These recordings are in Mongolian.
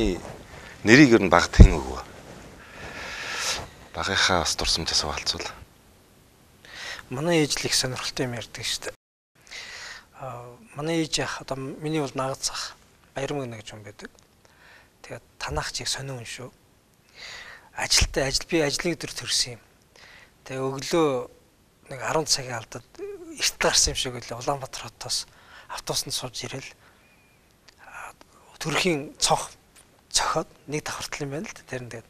Таны нэрийг ер нь баг тэн өгөө. Багийнхаа бас дурсамжаас хаваалцвал. Манай ээж л их сонирхолтой юм ярьдаг шүү дээ. Аа манай ээж яах одоо миний бол нагаз ах баярмаг нэг юм байдаг. Тэгээд танах чиг сониун шүү. Ажилтай ажил би ажлын өдөр төрсөн юм. Тэгээ өглөө нэг 10 цагийн алдад эрт гарсан юм шиг үлээ Улаанбаатар хотоос автобусанд сууж ирэл төрхийн цонх цохоод нэг давхартал юм байна л да. Тэр нь тэгээд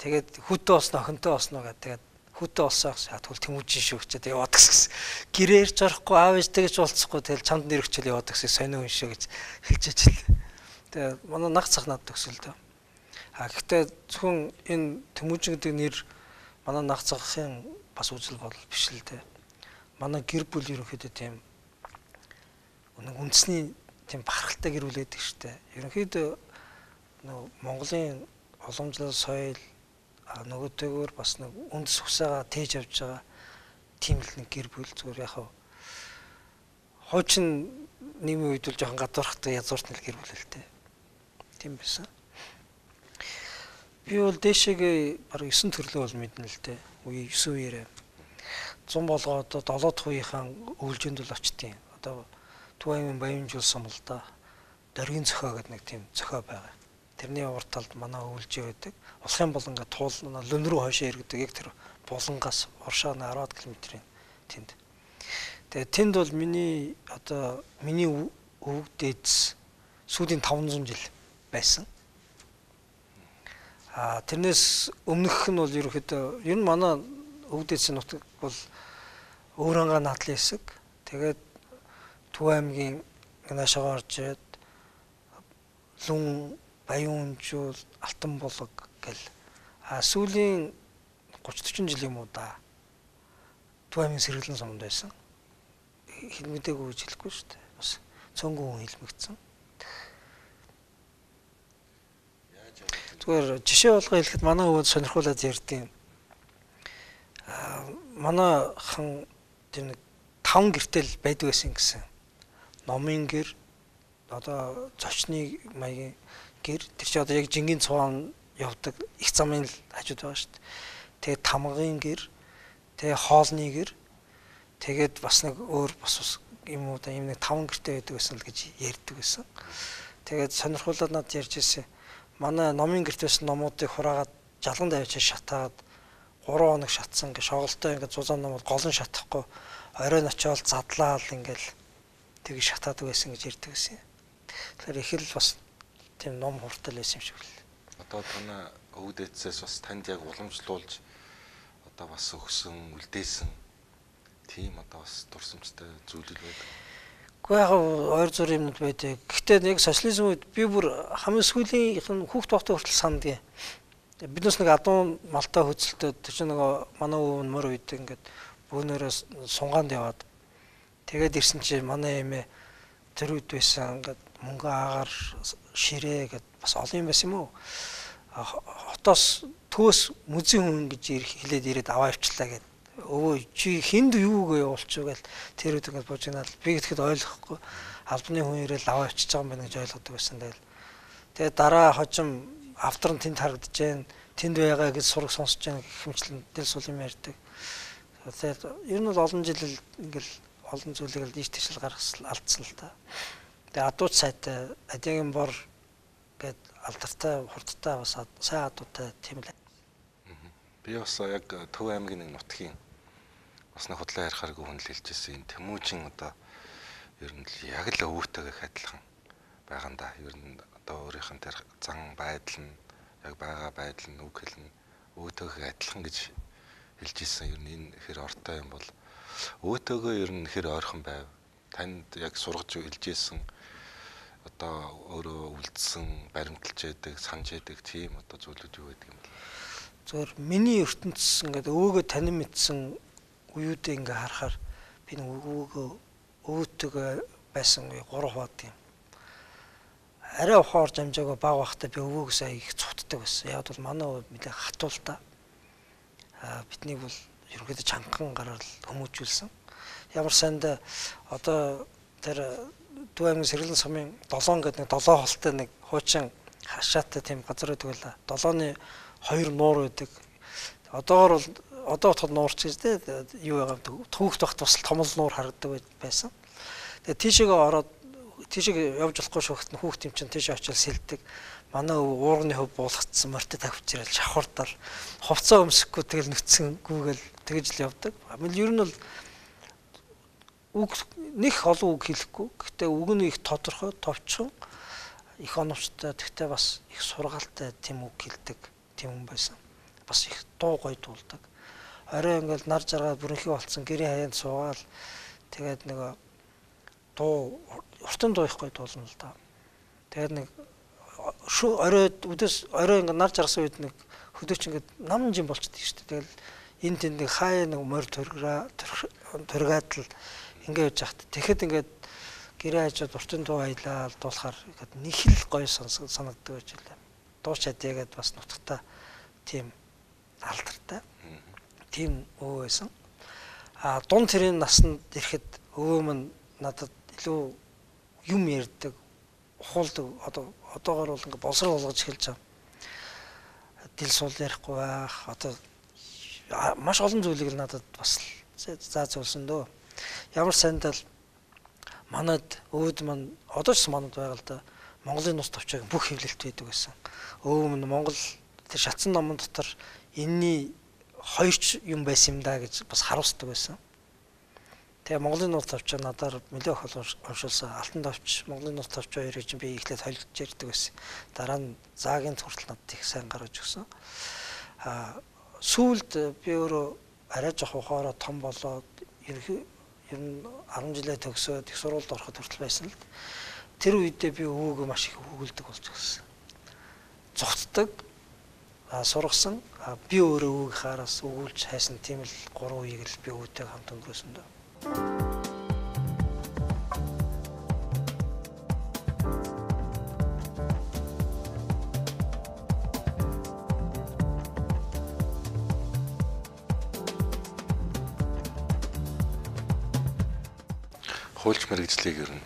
тэгээд хүүтэ олсноо охинтой олсноо гэдэг тэгээд хүүтэ олсоо яа тэгвэл тэмүүжин шүү гэчээд яваад гэсэн. Гэрээр жорохгүй аав ээжтэйгээ ч уулзахгүй тэгэл чамд нэр өгчөл яваад гэсэн сонио хүн шүү гэж хэлжээч л. Тэгээд манай нах цах над төгсөлдөө. А гэхдээ зөвхөн энэ тэмүүжин гэдэг нэр манай нах цахын бас үзэл бодол биш л дээ. Манай гэр бүл ерөнхийдөө тийм үндэсний тийм бахархалтай гэр бүл байдаг шүү дээ. Ерөнхийдөө нөгөө Монголын уламжлал соёл нөгөөтэйгөр бас нэг үндэс усаага тээж авч байгаа тийм л нэг гэр бүл зүгээр яг хуучин нийгмийн үед л жоохон гадуурхтай язуурт нэл гэр бүл л дээ. Тийм байсан. Би бол дээшээгээ бараг 9 төрлөө бол мэднэ л дээ. Үе 9 үеэрээ 100 болгоод 7 дахь үеийнхэн өвлжөнд л очтیں۔ Одоо Түвэн баямжуулсан бол да. Дөргийн цохоо гэдэг нэг тийм цохоо байгаа. Тэрний урд талд манай өвлжээ байдаг. Улахын болонга туул лөн рүү хойшоо иргэдэг яг тэр булангаас уршаа 10 км-ийн тэнд. Тэгээ тэнд бол миний одоо миний өвөг дээдс сүүлийн 500 жил байсан. А тэрнээс өмнөх нь бол ерөөхдөө ер нь манай өвөг дээдсийн нутаг бол өөрөнгө надлын хэсэг. Тэгээд Төв аймгийн наашаа орж ирээд лүн Баянжуул Алтан булаг гэл а сүүлийн 30 40 жил юм уу да. Аймгийн сэргэлэн сумд байсан. Хэлмэдэггүй гэж хэлэхгүй шүү дээ. Бас цөөнгөө хүн хэлмэгдсэн. Зүгээр жишээ болгоо хэлэхэд манай өвөд сонирхуулаад ярьдیں۔ а манай хан тэр нэг таван гэртэл байдаг байсан гэсэн номын гэр одоо зочны маягийн гэр тэр чи одоо яг жингийн цугаан явдаг их замын л хажууд байгаа шүү дээ. Тэгээд тамгын гэр, тэгээд хоолны гэр, тэгээд бас нэг өөр бас бас юм уу да юм нэг таван гэртэй байдаг гэсэн л гэж ярьдаг байсан. Тэгээд сонирхуулаад над ярьж ирсэн. Манай номын гэрт байсан номуудыг хураагаад жалган давж шатаад 3 хоног шатсан ингээ шоголтой ингээ зузаан ном бол гол нь шатахгүй оройн очиод задлаал ингээл тгий шатаадаг байсан гэж ярьдаг гэсэн. Тэгэхээр их л бас тийм ном хуртал байсан юм шиг л. Одоо танаа өвдөцөөс бас танд яг уламжлуулж одоо бас өгсөн, үлдээсэн тийм одоо бас дурсамжтай зүйлүүд байдаг. Гэхдээ яг ойр зур юмнууд байдаг. Гэхдээ яг социализм үед би бүр хамгийн сүүлийнх нь хүүхд тогтоо хүртэл сандгийн. Биднээс нэг адуун малтай хөцөлтөд тэр чинь нөгөө манай өвөө мөр үед ингээд бөөнөрөөс сунгаанд яваад Тэгээд ирсэн чи манай эмээ тэр үед байсан ингээд мөнгө аагаар ширээ гэд бас олон юм байсан юм уу? Хотоос төөс мүзийн хүн гэж хэлээд ирээд аваа авчлаа гэд. Өвөө чи хинд юугээ явуулчих гээл тэр үед ингээд бужигнаад би гэхэд ойлгохгүй. Албаны хүн ирээл аваа авчиж байгаа юм байна гэж ойлгодог байсан тэгэл. Тэгээ дараа хожим автор нь тэнд харагдаж जैन тэнд байгаа гэж сураг сонсож байгаа гэх хэмчлэн дэл сул юм ярьдаг. Тэгээд ер нь бол олон жил ингээл олон зүйлийг л нийт төсөл гаргасан алдсан л та. Тэгээ адууч сайтай адигийн бор гээд алдартай хурдтай бас сайн адуутай тийм л. Би бас яг Төв аймгийн нэг нутгийн бас нэг худлаа ярихааргүй хүн л хэлж ирсэн. Энэ Тэмүүжин одоо ер нь яг л өвөтэйгөх адилхан байгаа юм да. Ер нь одоо өөрийнх нь тэр зан байдал нь яг байгаа байдал нь үг хэлнэ өвөтэйгөх адилхан гэж хэлж ирсэн. Ер нь энэ хэр ортой юм бол өөтөөгөө ер нь хэр ойрхон байв. Танд яг сургаж илжсэн одоо өөрөө үлдсэн баримталж яадаг, санаж яадаг тийм одоо зүйлүүд юу байдаг юм бэ? Зөвөр миний ертөнцс ингээд өвөөгөө танин мэдсэн үеүдээ ингээ харахаар би нэг өвөөгөө өвөтөөгөө байсан үе 3 хаваад юм. Арай ухаар жамжаагаа баг бахта би өвөөгөө сая их цутдаг байсан. Яг бол манай өвөө мэдээ хатуул та. А бидний бол ерөөдөө чанган гараар хүмүүжүүлсэн. Ямар санд одоо тэр Дүү аймгийн сэргэлэн сумын 7 гэдэг нэг 7 холтой нэг хуучин хашаатай тийм газар байдаг байла. Долооны хоёр нуур байдаг. Одоогор бол одоо утгад нуурч гэж те юу байгаа төвхт багт бас томол нуур харагддаг байсан. Тэгээ тийшээгээ ороод тийшээ явж болохгүй шүүхт нь хүүхд юм чинь тийшээ очил сэлдэг. Манай уурганы хөв буулгацсан морьтой тавьж ирэл шавхурдал хувцас өмсөхгүй тэгэл нүцгэн гүүгээл тэгж л явдаг. Ер нь бол үг нэг олон үг хэлэхгүй. Гэхдээ үг нь их тодорхой, товчхон их оновчтой. Гэхдээ бас их сургаалтай тийм үг хэлдэг тийм хүн байсан. Бас их дуу гоё дуулдаг. Орой ингээл нар жаргаад бүрэнхий болцсон гэрийн хаяанд суугаал тэгээд нөгөө дуу уртын дуу их гоё дуулна л да. Тэгээд нэг орой өдөөс орой ингээд нар жаргасан үед нэг хөдөөч ингээд нам жим болчихдээ шүү дээ. Тэгэл энэ тэнд нэг хаяа нэг морь төрграа төргаад л ингээд явж хат. Тэгэхэд ингээд гэрээ хажууд урчин дуу аялал дуулахаар ингээд нэг л гоё санагддаг байж лээ. Дууч чадъягээд бас нутагта тийм алдартай. Тийм өө байсан. А дун тэрийн насанд ирэхэд өвөө минь надад илүү юм ярьдаг, ухуулдаг. Одоо одоогор бол ингээд боловсрол болгож эхэлж байгаа. Дил сул ярихгүй байх. Одоо маш олон зүйлийг надад бас заа зөөлсөн дөө ямар сайндал манад өвд мань одоо ч манад байгаа л да Монголын нус товчоог бүх хэвлэлт байдаг байсан. Өвөө минь Монгол тэр шатсан номон дотор энэний хоёрч юм байсан юм да гэж бас харуулдаг байсан. Тэгээ Монголын нус товчоо надаар нөлөө уншуулсан. Алтан товч, Монголын нус товч хоёрыг чинь би эхлээд холилж ярьдаг байсан. Дараа нь заагийн хүртэл надад их сайн гаргаж өгсөн. Аа сүүлд би өөрөө арай жоох ухаараа том болоод ерхий ер нь 10 жилээ төгсөөд их сургуульд ороход хүртэл байсан л тэр үедээ би өвөөгөө маш их өгүүлдэг болж гисэн. Зүгтдэг а сургасан би өөрөө өвөг хаараас өгүүлж хайсан тийм л гурван үеийг л би өвөтэй хамт өнгөрөөсөн дөө. Хуульч мэрэгжлийг ер нь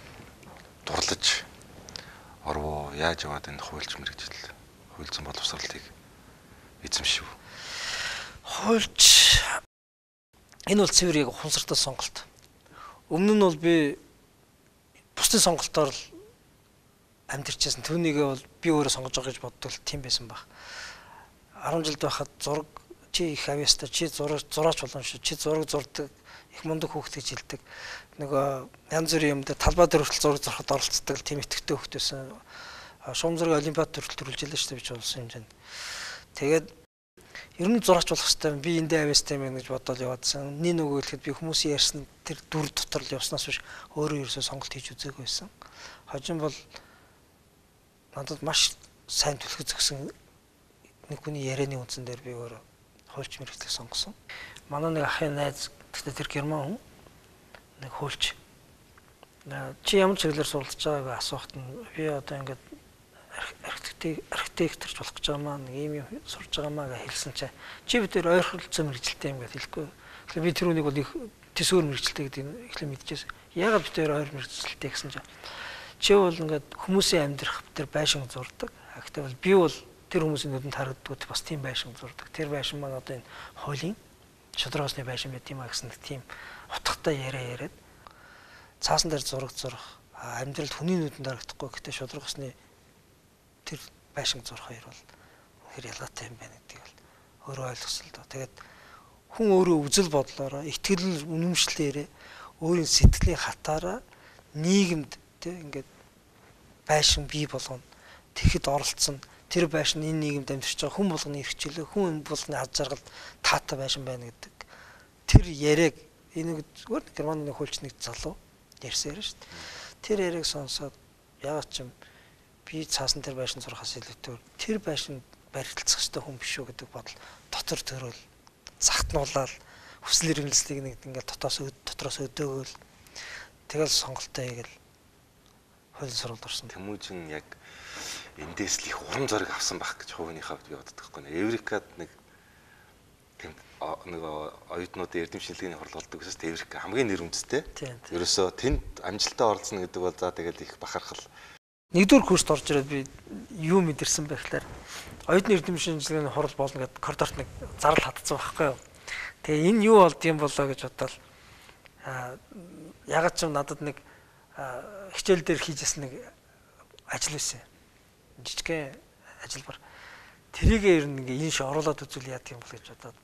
дурлаж орвоо яаж яваад энэ хуульч мэрэгжил хуульцсан боловсролтыг эзэмшив. Хуульч энэ бол цэвэр яг ухамсартай сонголт. Өмнө нь бол би бусдын сонголтоор л амьдэрчээсэн. Түүнийгээ бол би өөрөө сонгож байгаа гэж боддог л тийм байсан баг. 10 жилд байхад зураг чи их авьяастай чи зураг зураач болон шүү. Чи зураг зурдаг их мундаг хүүхд гэж хэлдэг. Нөгөө янз бүрийн юм дээр талбай дээр хүртэл зураг зурхад оролцдог тийм итгэвтэй хүүхд байсан. Шуум зураг олимпиад хүртэл төрүүлж ялла шүү дээ би болсон хэмжээнд. Тэгээд ер нь зураач болох хэвээр би эндээ авьяастай юм гэж бодоод яваадсан. Нэг нөгөө хэлэхэд би хүмүүсийн ярьсан тэр дүр дотор л явснаас биш өөрөө ерөөсөө сонголт хийж үзээгүй байсан. Хожим бол надад маш сайн түлхэж зөксөн нэг хүний ярианы үндсэн дээр би өөрөө хуульч мэрэгчлэг сонгосон. Манай нэг ахын найз Гэхдээ тэр герман хүн нэг хөөлч. Чи ямар чиглэлээр суралцж байгааг асуухт нь би одоо ингээд архитекторч болох гэж байгаа маа нэг юм юм сурж байгаа маа гэж хэлсэн чинь чи бид тэр ойрхолцоо мэрэгжилтэй юм гэж хэлэхгүй. Тэгэхээр би тэр үнийг бол их төсөөр мэрэгжилтэй гэдэг нь эхлээ мэдчихсэн. Ягаад бид тэр ойр мэрэгжилтэй гэсэн чинь чи бол ингээд хүмүүсийн амьдрах тэр байшин зурдаг. Гэхдээ бол би бол тэр хүмүүсийн нүдэнд харагддаг бас тийм байшин зурдаг. Тэр байшин маань одоо энэ хуулийн шудрагсны байшин байт юм а гэсэн тийм утгатай яриа яриад цаасан дээр зураг зурах амьдралд хүний нүдэнд харагдахгүй гэхдээ шудрагсны тэр байшин зурх хоёр бол үнэхээр ялгаатай юм байна гэдгийг бол өөрөө ойлгосон л доо. Тэгээд хүн өөрөө үзэл бодлороо итгэл үнэмшлээрээ өөрийн сэтгэлийн хатаараа нийгэмд тэг ингээд байшин бий болгоно. Тэгэхэд оролцсон тэр байшин энэ нийгэмд амьдарч байгаа хүн болгоны эрхчлөө, хүн болгоны аз жаргал таатай байшин байна гэдэг. Тэр яриаг энэ зүгээр германы хөлч нэг залуу ярьсан яриа шүү дээ. Тэр яриаг сонсоод ягаад ч юм би цаасан тэр байшин сурахаас илүүтэй тэр байшин барилцах хэрэгтэй хүн биш үү гэдэг бодол дотор төрөөл загтнуулаад хүсэл эрмэлзлийг нэг ингээд дотоос дотроос өдөөгөл тэгэл сонголтоо хийгээл хууль сурвалд орсон. Тэмүүжин яг эндээс л их урам зориг авсан байх гэж хувийнхаа би боддог байхгүй нэ. Эврикад нэг тийм нэг оюутнуудын эрдэм шинжилгээний хурлал болдог гэсэн Эврик хамгийн нэр үндэстэй. Ерөөсөө тэнд амжилтаа оролцсон гэдэг бол за тэгэл их бахархал нэгдүгээр курст орж ирээд би юу мэдэрсэн бэ гэхээр оюутны эрдэм шинжилгээний хурал болно гэдэг коридорт нэг зардал хатцсан байхгүй юу. Тэгээ энэ юу болд юм болоо гэж бодоод аа ягаад ч юм надад нэг хичээл дээр хийжсэн нэг ажил байсан. Жижигхэн ажил бар. Тэрийг ер нь ингээ шиг оруулаад үзүүл яа гэм бол гэж бодоод